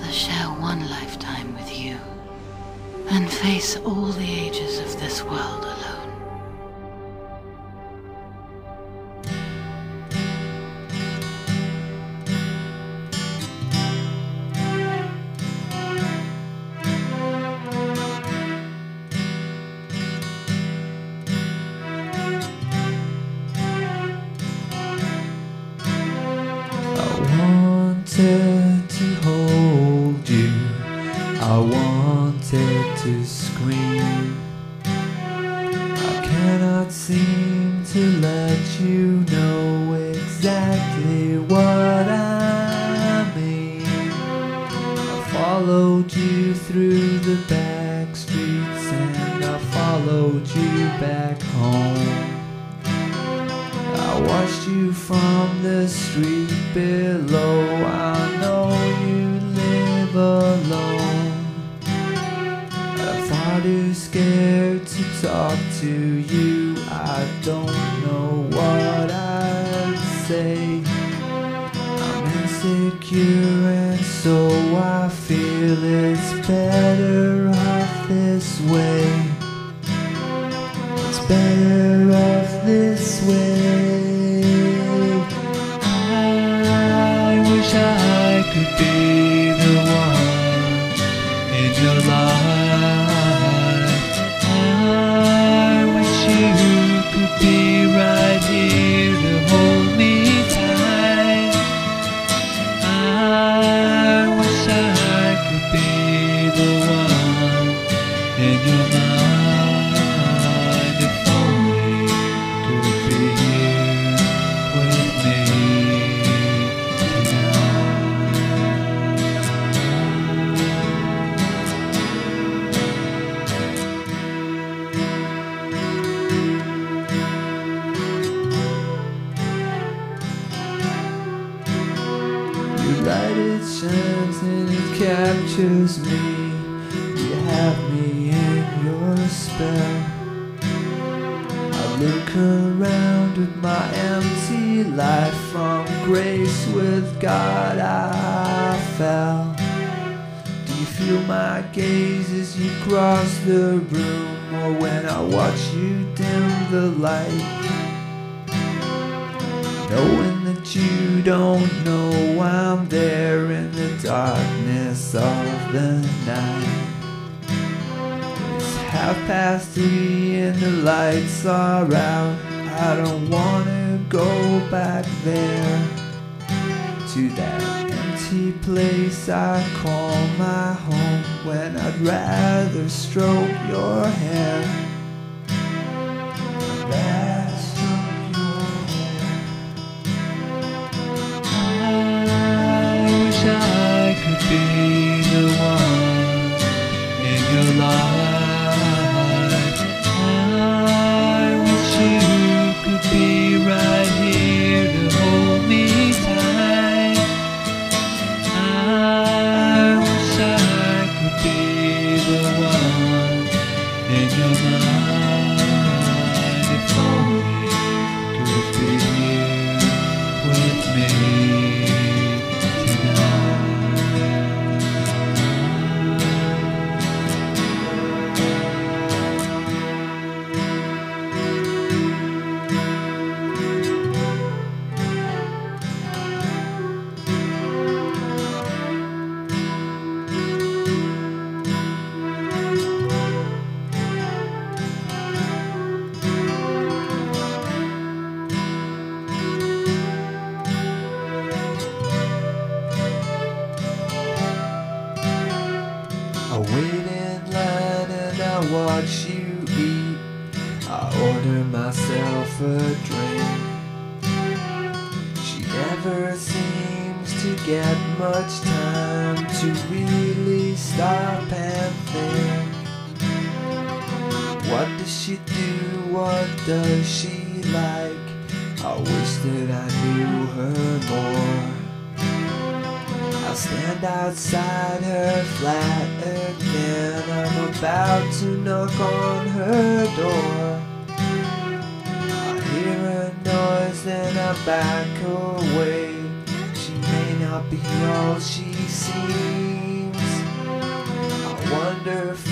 rather share one lifetime with you than face all the ages of this world alone. Wanted to hold. I wanted to scream. I cannot seem to let you know exactly what I mean. I followed you through the back streets and I followed you back home. I watched you from the street below. I scared to talk to you. I don't know what I'd say. I'm insecure and so I feel it's better off this way. It's better off this way. And it captures me. You have me in your spell. I look around at my empty life from grace with God I fell. Do you feel my gaze as you cross the room or when I watch you dim the light? Knowing you don't know I'm there in the darkness of the night. It's half past three and the lights are out. I don't wanna go back there to that empty place I call my home when I'd rather stroke your hair. In your Watch you eat. I order myself a drink. She never seems to get much time to really stop and think. What does she do? What does she like? I wish that I knew her more. I stand outside her flat again. I'm about to knock on her door. I hear a noise, and I back away. She may not be all she seems. I wonder if